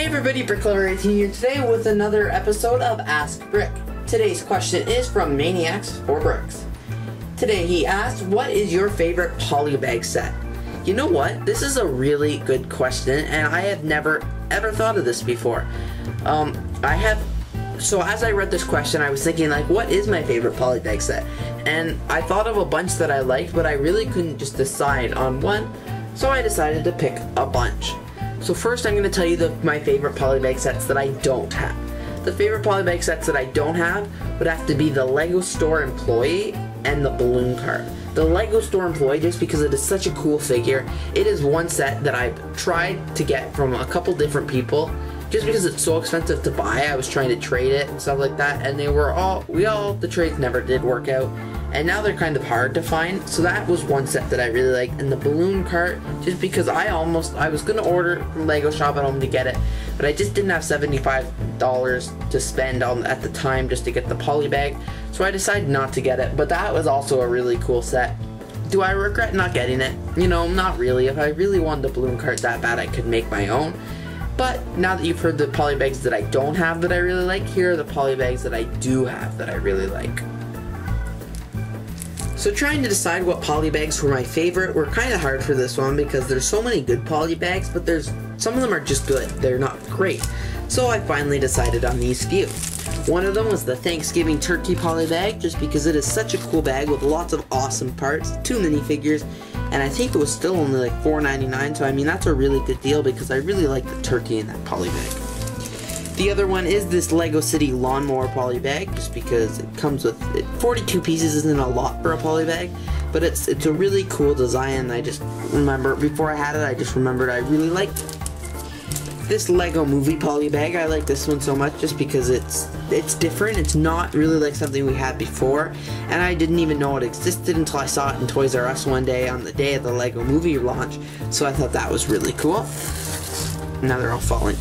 Hey everybody, BrickLover18 here today with another episode of Ask Brick. Today's question is from Maniacs for Bricks. Today he asked, what is your favorite polybag set? You know what? This is a really good question and I have never ever thought of this before. Um, I have so as I read this question, I was thinking like, what is my favorite polybag set? And I thought of a bunch that I liked, but I really couldn't just decide on one. So I decided to pick a bunch. So first I'm going to tell you the, my favorite polybag sets that I don't have. The favorite polybag sets that I don't have would have to be the Lego Store Employee and the Balloon Cart. The Lego Store Employee, just because it is such a cool figure, it is one set that I've tried to get from a couple different people. Just because it's so expensive to buy, I was trying to trade it and stuff like that, and they were all, we all, the trades never did work out and now they're kind of hard to find. So that was one set that I really liked, and the balloon cart, just because I almost I was gonna order from Lego Shop at Home to get it, but I just didn't have seventy-five dollars to spend on at the time just to get the poly bag, so I decided not to get it. But that was also a really cool set. Do I regret not getting it? You know, not really. If I really wanted the balloon cart that bad, I could make my own. But now that you've heard the poly bags that I don't have that I really like, here are the poly bags that I do have that I really like. So trying to decide what poly bags were my favorite were kind of hard for this one because there's so many good poly bags, but there's some of them are just good. They're not great. So I finally decided on these few. One of them was the Thanksgiving turkey poly bag, just because it is such a cool bag with lots of awesome parts, two minifigures, and I think it was still only like $4.99, so I mean that's a really good deal because I really like the turkey in that poly bag. The other one is this Lego City Lawnmower Poly Bag, just because it comes with it, 42 pieces isn't a lot for a poly bag, but it's it's a really cool design. I just remember before I had it, I just remembered I really liked it. This Lego Movie Poly Bag, I like this one so much just because it's it's different. It's not really like something we had before, and I didn't even know it existed until I saw it in Toys R Us one day on the day of the Lego Movie launch. So I thought that was really cool. Now they're all falling.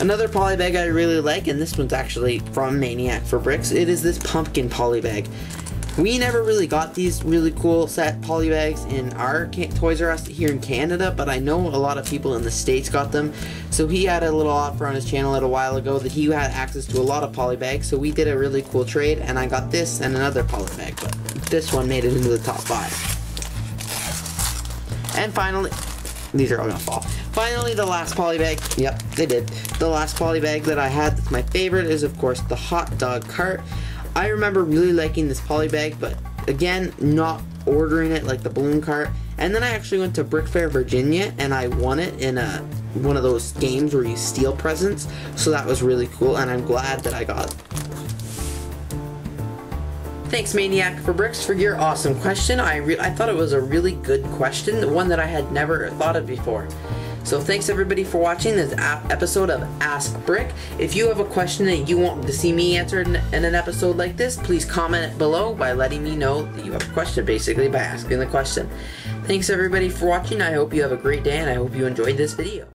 Another poly bag I really like, and this one's actually from Maniac for Bricks, it is this pumpkin poly bag. We never really got these really cool set poly bags in our Toys R Us here in Canada, but I know a lot of people in the States got them. So he had a little offer on his channel a little while ago that he had access to a lot of poly bags, so we did a really cool trade, and I got this and another poly bag, but this one made it into the top five. And finally, these are all gonna fall. Finally, the last poly bag. Yep, they did. The last poly bag that I had that's my favorite is, of course, the hot dog cart. I remember really liking this poly bag, but again, not ordering it like the balloon cart. And then I actually went to Brick Fair, Virginia, and I won it in a one of those games where you steal presents. So that was really cool, and I'm glad that I got. Thanks, Maniac for Bricks, for your awesome question. I, I thought it was a really good question, the one that I had never thought of before. So thanks everybody for watching this episode of Ask Brick. If you have a question that you want to see me answer in, in an episode like this, please comment below by letting me know that you have a question, basically, by asking the question. Thanks everybody for watching. I hope you have a great day and I hope you enjoyed this video.